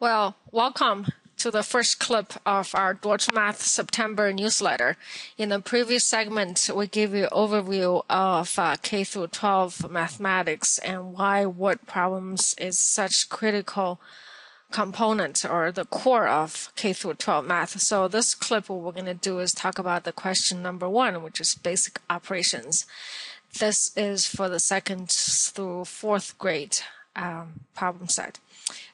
Well, welcome to the first clip of our Door-2-Math September newsletter. In the previous segment, we gave you overview of uh, K through 12 mathematics and why word problems is such critical component or the core of K through 12 math. So this clip, what we're going to do is talk about the question number one, which is basic operations. This is for the second through fourth grade um, problem set.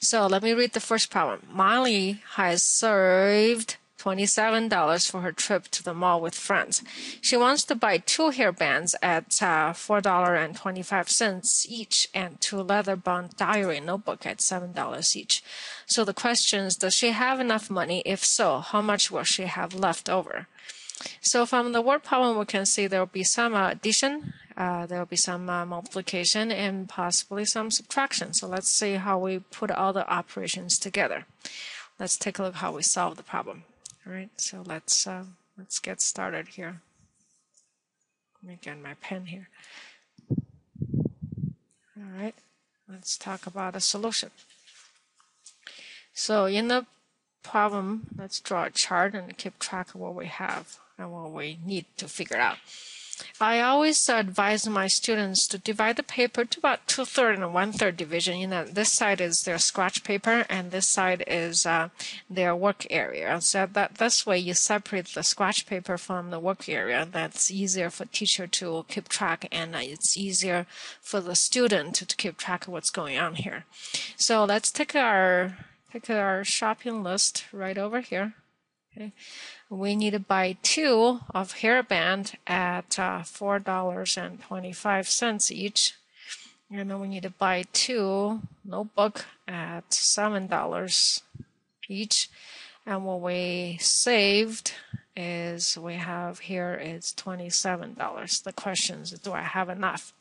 So let me read the first problem. Molly has saved $27 for her trip to the mall with friends. She wants to buy two hairbands at uh, $4.25 each and two leather bound diary notebook at $7 each. So the question is, does she have enough money? If so, how much will she have left over? So from the word problem, we can see there will be some addition uh, there will be some uh, multiplication and possibly some subtraction. So let's see how we put all the operations together. Let's take a look how we solve the problem. All right, so let's uh, let's get started here. Let me get my pen here. All right, let's talk about a solution. So in the problem, let's draw a chart and keep track of what we have and what we need to figure out. I always advise my students to divide the paper to about two third and one third division. You know, this side is their scratch paper and this side is uh, their work area. So that this way you separate the scratch paper from the work area. That's easier for teacher to keep track and it's easier for the student to, to keep track of what's going on here. So let's take our take our shopping list right over here. Okay we need to buy two of hairband at uh, $4.25 each. And then we need to buy two notebook at $7 each. And what we saved is we have here is $27. The question is, do I have enough?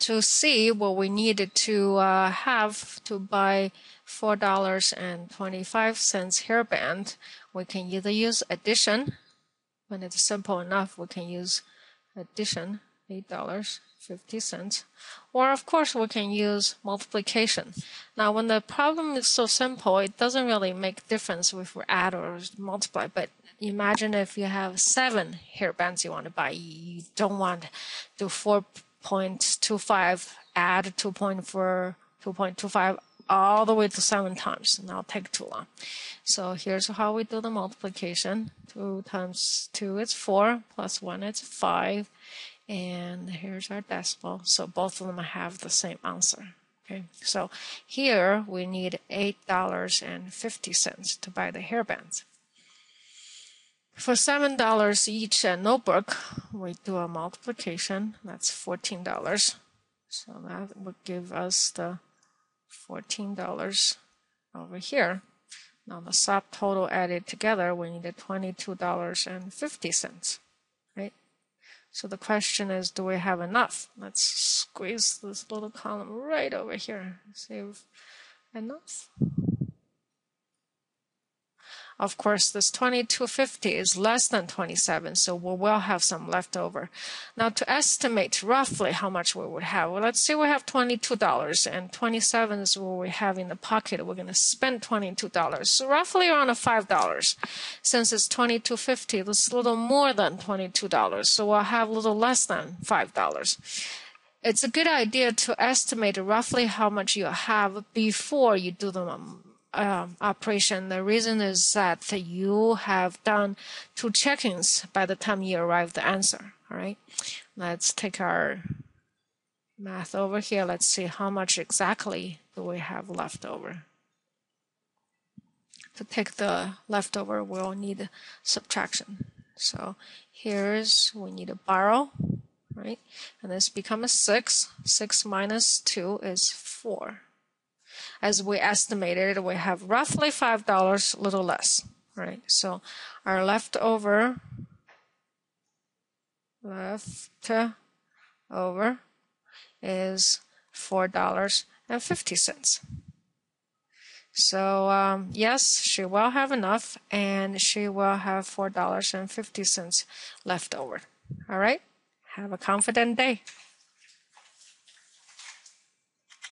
To see what we needed to uh, have to buy $4.25 hairband, we can either use addition, when it's simple enough, we can use addition, $8.50, or of course we can use multiplication. Now when the problem is so simple, it doesn't really make difference if we add or multiply, but imagine if you have seven hairbands you want to buy, you don't want to 4.25 add 2.4, 2.25 all the way to seven times, Now take too long. So here's how we do the multiplication. 2 times 2 is 4, plus 1 is 5, and here's our decimal. So both of them have the same answer. Okay, so here we need $8.50 to buy the hairbands. For $7 each uh, notebook, we do a multiplication. That's $14. So that would give us the $14 over here. Now the subtotal added together, we needed $22.50, right? So the question is, do we have enough? Let's squeeze this little column right over here. See if enough. Of course, this 2250 is less than 27, so we will have some left over. Now, to estimate roughly how much we would have, well, let's say we have $22 and 27 is what we have in the pocket. We're going to spend $22. So roughly around $5. Since it's 2250, it's a little more than $22. So we'll have a little less than $5 it's a good idea to estimate roughly how much you have before you do the um, operation. The reason is that you have done two checkings by the time you arrive the answer. All right. Let's take our math over here. Let's see how much exactly do we have left over. To take the leftover, we'll need subtraction. So here's, we need to borrow, right? And this becomes 6. 6 minus 2 is 4 as we estimated, we have roughly $5, a little less, right? So our leftover, left over is $4.50. So, um, yes, she will have enough and she will have $4.50 left over. All right? Have a confident day.